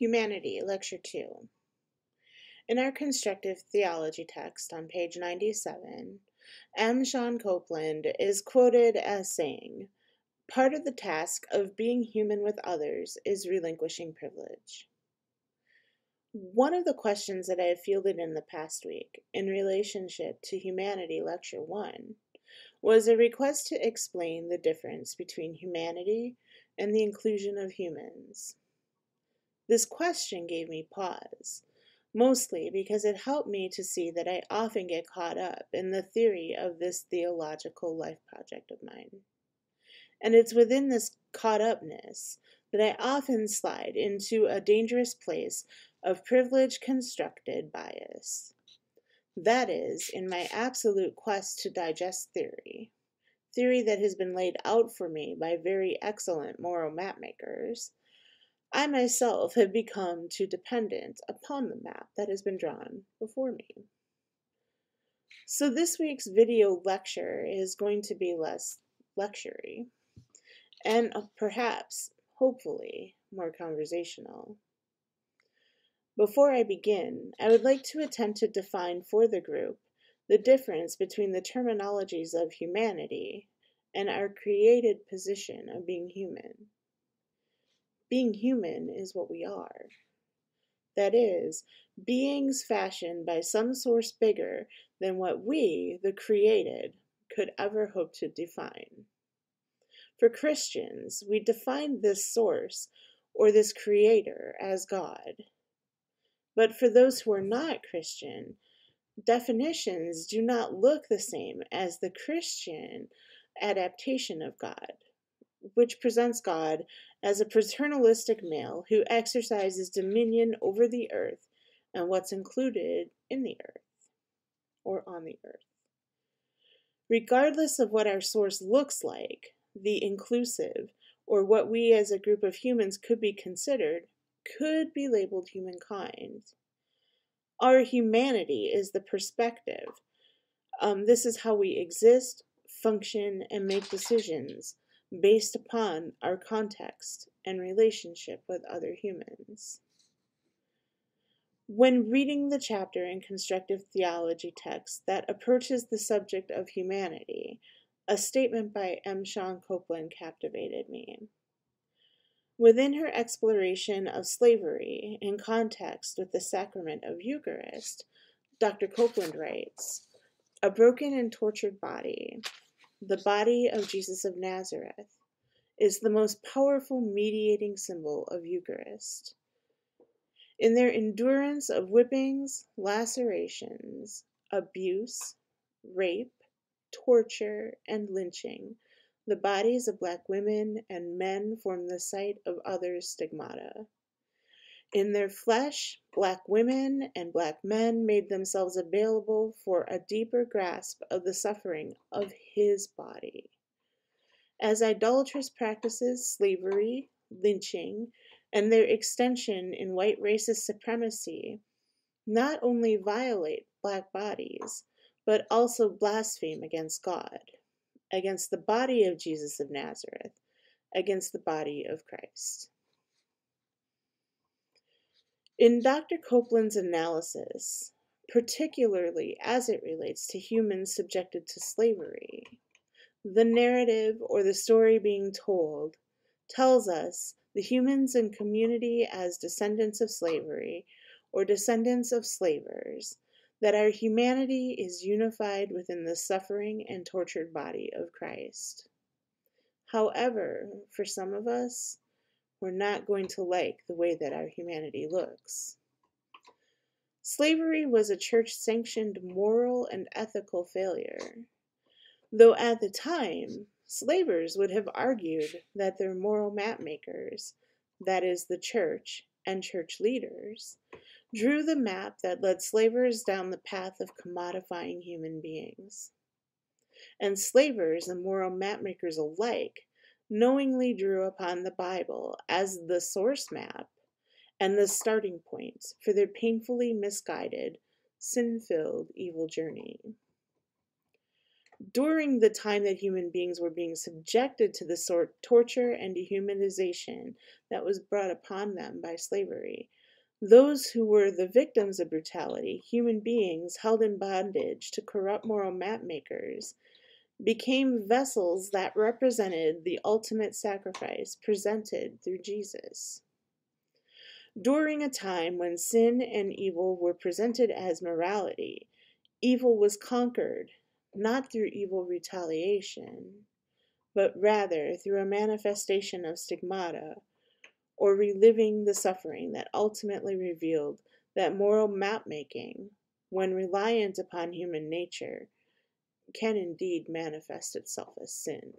Humanity, Lecture 2. In our constructive theology text on page 97, M. Shawn Copeland is quoted as saying, Part of the task of being human with others is relinquishing privilege. One of the questions that I have fielded in the past week in relationship to Humanity Lecture 1 was a request to explain the difference between humanity and the inclusion of humans. This question gave me pause, mostly because it helped me to see that I often get caught up in the theory of this theological life project of mine. And it's within this caught upness that I often slide into a dangerous place of privilege constructed bias. That is, in my absolute quest to digest theory, theory that has been laid out for me by very excellent moral mapmakers, I myself have become too dependent upon the map that has been drawn before me. So this week's video lecture is going to be less lectury and uh, perhaps, hopefully, more conversational. Before I begin, I would like to attempt to define for the group the difference between the terminologies of humanity and our created position of being human. Being human is what we are. That is, beings fashioned by some source bigger than what we, the created, could ever hope to define. For Christians, we define this source or this creator as God. But for those who are not Christian, definitions do not look the same as the Christian adaptation of God which presents God as a paternalistic male who exercises dominion over the earth and what's included in the earth or on the earth. Regardless of what our source looks like, the inclusive, or what we as a group of humans could be considered, could be labeled humankind. Our humanity is the perspective. Um, this is how we exist, function, and make decisions based upon our context and relationship with other humans. When reading the chapter in constructive theology text that approaches the subject of humanity, a statement by M. Shawn Copeland captivated me. Within her exploration of slavery in context with the sacrament of Eucharist, Dr. Copeland writes A broken and tortured body, the body of Jesus of Nazareth is the most powerful mediating symbol of Eucharist. In their endurance of whippings, lacerations, abuse, rape, torture, and lynching, the bodies of black women and men form the site of other stigmata. In their flesh, black women and black men made themselves available for a deeper grasp of the suffering of his body. As idolatrous practices, slavery, lynching, and their extension in white racist supremacy not only violate black bodies, but also blaspheme against God, against the body of Jesus of Nazareth, against the body of Christ. In Dr. Copeland's analysis, particularly as it relates to humans subjected to slavery, the narrative or the story being told tells us the humans in community as descendants of slavery or descendants of slavers that our humanity is unified within the suffering and tortured body of Christ. However, for some of us, we're not going to like the way that our humanity looks. Slavery was a church sanctioned moral and ethical failure, though at the time, slavers would have argued that their moral mapmakers, that is, the church and church leaders, drew the map that led slavers down the path of commodifying human beings. And slavers and moral mapmakers alike knowingly drew upon the Bible as the source map and the starting point for their painfully misguided, sin filled evil journey. during the time that human beings were being subjected to the sort torture and dehumanization that was brought upon them by slavery. Those who were the victims of brutality, human beings held in bondage to corrupt moral mapmakers, became vessels that represented the ultimate sacrifice presented through Jesus. During a time when sin and evil were presented as morality, evil was conquered not through evil retaliation, but rather through a manifestation of stigmata, or reliving the suffering that ultimately revealed that moral map making, when reliant upon human nature, can indeed manifest itself as sin.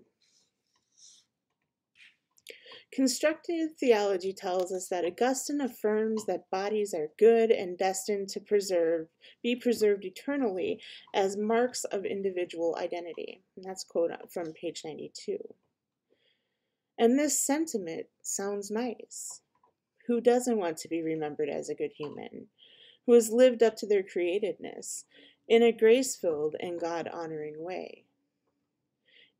Constructive theology tells us that Augustine affirms that bodies are good and destined to preserve, be preserved eternally as marks of individual identity. And that's quote from page 92. And this sentiment sounds nice. Who doesn't want to be remembered as a good human? Who has lived up to their createdness in a grace filled and God honoring way?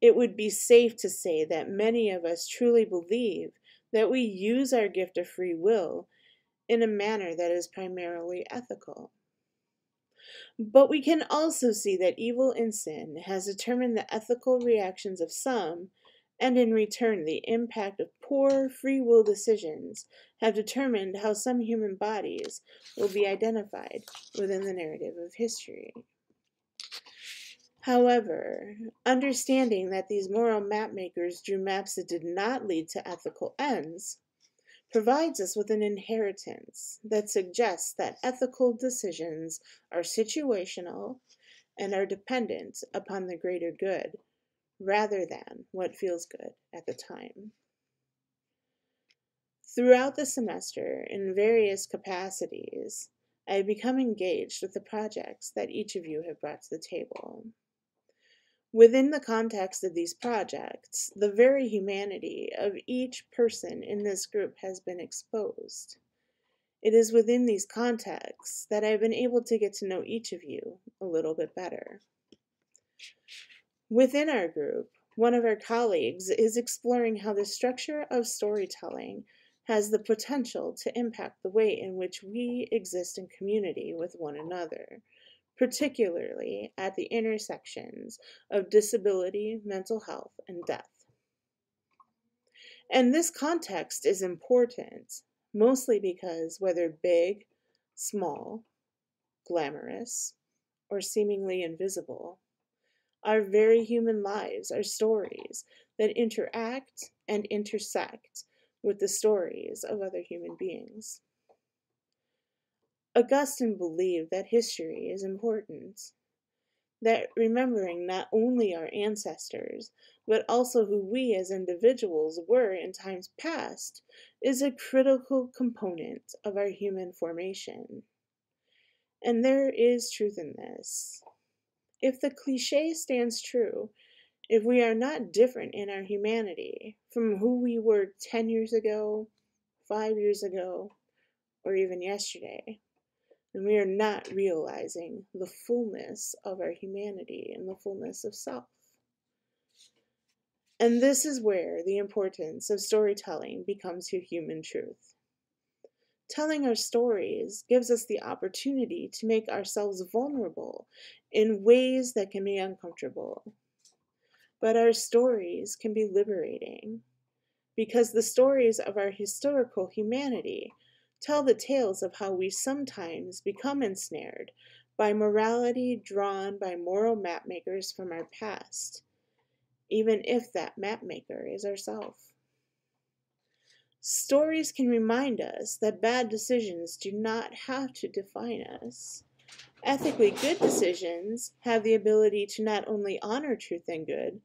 It would be safe to say that many of us truly believe that we use our gift of free will in a manner that is primarily ethical. But we can also see that evil and sin has determined the ethical reactions of some, and in return, the impact of poor free will decisions have determined how some human bodies will be identified within the narrative of history. However, understanding that these moral mapmakers drew maps that did not lead to ethical ends provides us with an inheritance that suggests that ethical decisions are situational and are dependent upon the greater good rather than what feels good at the time. Throughout the semester, in various capacities, I have become engaged with the projects that each of you have brought to the table. Within the context of these projects, the very humanity of each person in this group has been exposed. It is within these contexts that I've been able to get to know each of you a little bit better. Within our group, one of our colleagues is exploring how the structure of storytelling has the potential to impact the way in which we exist in community with one another particularly at the intersections of disability, mental health, and death. And this context is important, mostly because whether big, small, glamorous, or seemingly invisible, our very human lives are stories that interact and intersect with the stories of other human beings. Augustine believed that history is important, that remembering not only our ancestors, but also who we as individuals were in times past, is a critical component of our human formation. And there is truth in this. If the cliche stands true, if we are not different in our humanity from who we were 10 years ago, 5 years ago, or even yesterday, then we are not realizing the fullness of our humanity and the fullness of self. And this is where the importance of storytelling becomes your human truth. Telling our stories gives us the opportunity to make ourselves vulnerable in ways that can be uncomfortable. But our stories can be liberating because the stories of our historical humanity tell the tales of how we sometimes become ensnared by morality drawn by moral mapmakers from our past, even if that mapmaker is ourself. Stories can remind us that bad decisions do not have to define us. Ethically good decisions have the ability to not only honor truth and good,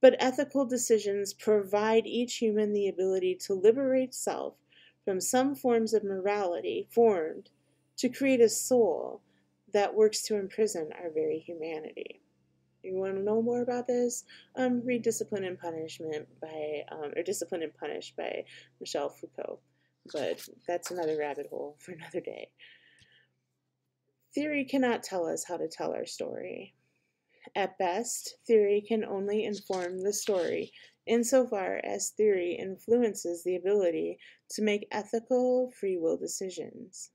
but ethical decisions provide each human the ability to liberate self from some forms of morality formed to create a soul that works to imprison our very humanity. You want to know more about this? Um, read Discipline and Punishment by, um, or Discipline and Punish by Michel Foucault. But that's another rabbit hole for another day. Theory cannot tell us how to tell our story. At best, theory can only inform the story insofar as theory influences the ability to make ethical free will decisions.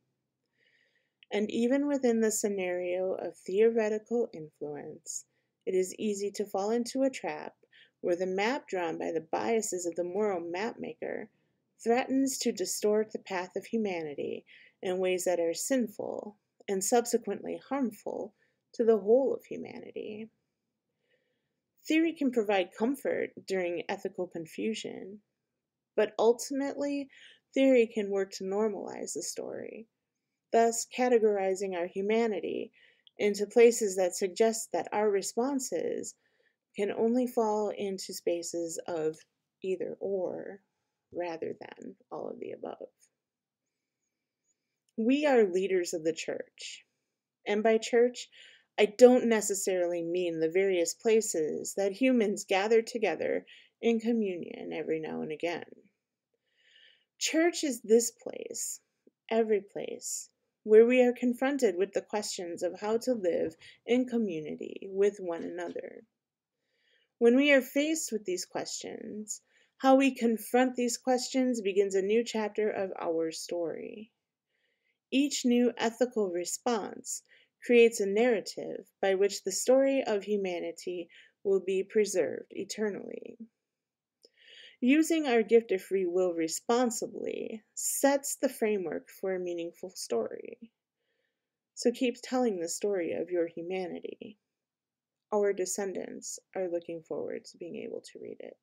And even within the scenario of theoretical influence, it is easy to fall into a trap where the map drawn by the biases of the moral mapmaker threatens to distort the path of humanity in ways that are sinful and subsequently harmful to the whole of humanity. Theory can provide comfort during ethical confusion, but ultimately, theory can work to normalize the story, thus categorizing our humanity into places that suggest that our responses can only fall into spaces of either or rather than all of the above. We are leaders of the church, and by church, I don't necessarily mean the various places that humans gather together in communion every now and again. Church is this place, every place, where we are confronted with the questions of how to live in community with one another. When we are faced with these questions, how we confront these questions begins a new chapter of our story. Each new ethical response creates a narrative by which the story of humanity will be preserved eternally. Using our gift of free will responsibly sets the framework for a meaningful story. So keep telling the story of your humanity. Our descendants are looking forward to being able to read it.